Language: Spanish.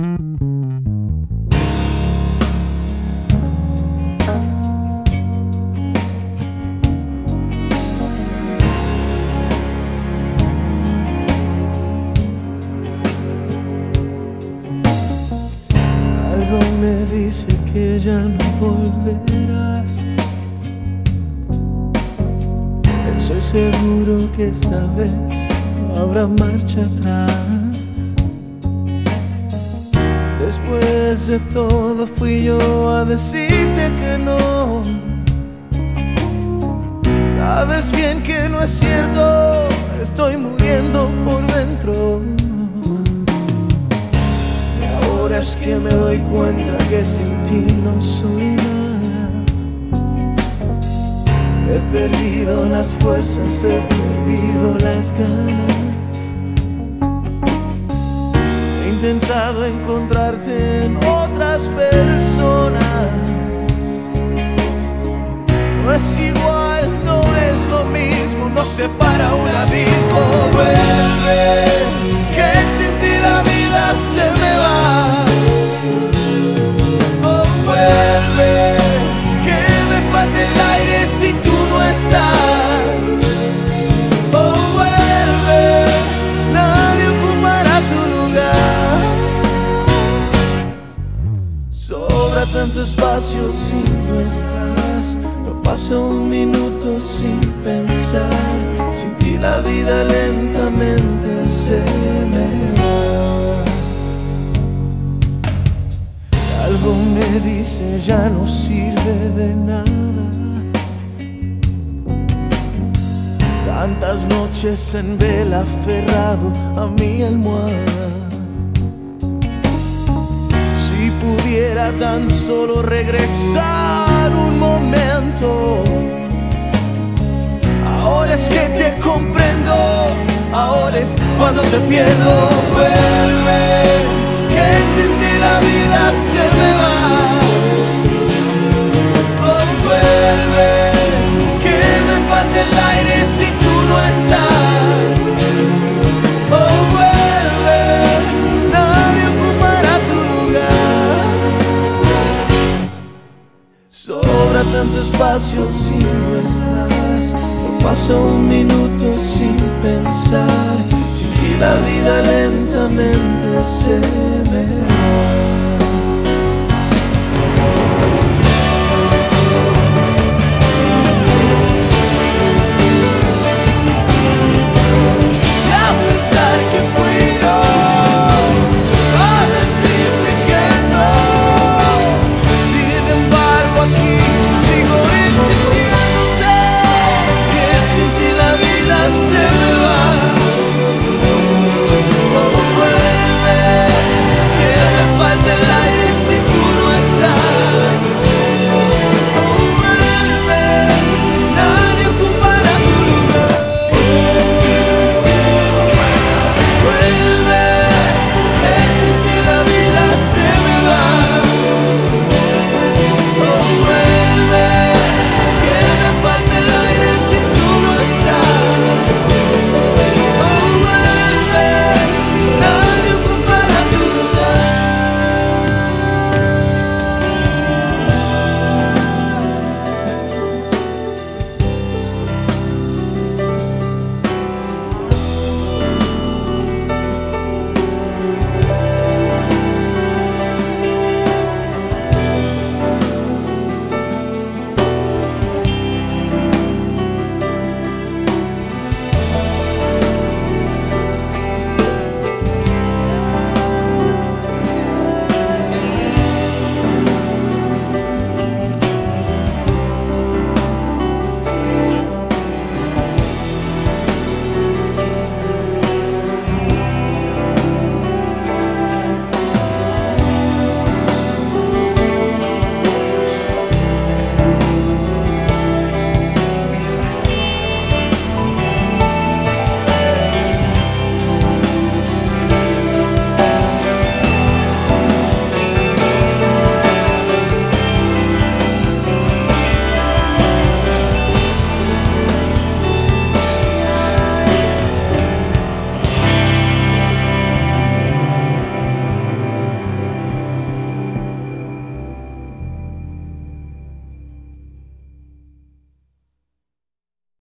Algo me que ya no volverás. Estoy seguro que esta vez no habrá marcha atrás. Después de todo fui yo a decirte que no. Sabes bien que no es cierto, estoy muriendo por dentro. Y ahora es que me doy cuenta que sin ti no soy nada. He perdido las fuerzas, he perdido las ganas. Intentado encontrarte en otras personas. No es igual, no es lo mismo, nos separa un abismo. Vuelve, si no estás. No pasa un minuto sin pensar. Sin ti la vida lentamente se me va. Algo me dice ya no sirve de nada. Tantas noches en vela aferrado a mi almohada. Pudiera tan solo regresar un momento. Ahora es que te comprendo, ahora es cuando te pierdo. Vuelve, Sobra tanto espacio si no estás. No pasa un minuto sin pensar. Sin ti la vida lentamente se